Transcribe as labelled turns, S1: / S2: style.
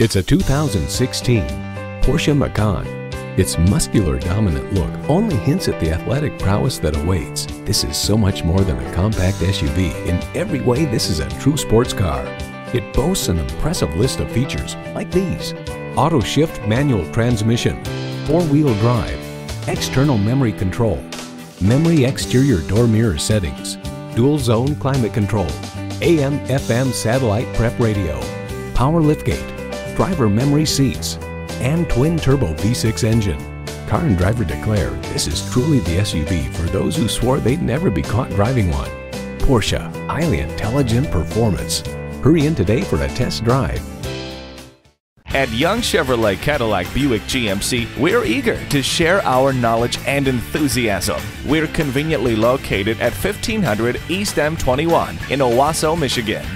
S1: It's a 2016 Porsche Macan. Its muscular dominant look only hints at the athletic prowess that awaits. This is so much more than a compact SUV. In every way, this is a true sports car. It boasts an impressive list of features like these. Auto shift manual transmission, four-wheel drive, external memory control, memory exterior door mirror settings, dual zone climate control, AM FM satellite prep radio, power liftgate, driver memory seats, and twin turbo V6 engine. Car and driver declare this is truly the SUV for those who swore they'd never be caught driving one. Porsche, highly intelligent performance. Hurry in today for a test drive.
S2: At Young Chevrolet Cadillac Buick GMC, we're eager to share our knowledge and enthusiasm. We're conveniently located at 1500 East M21 in Owosso, Michigan.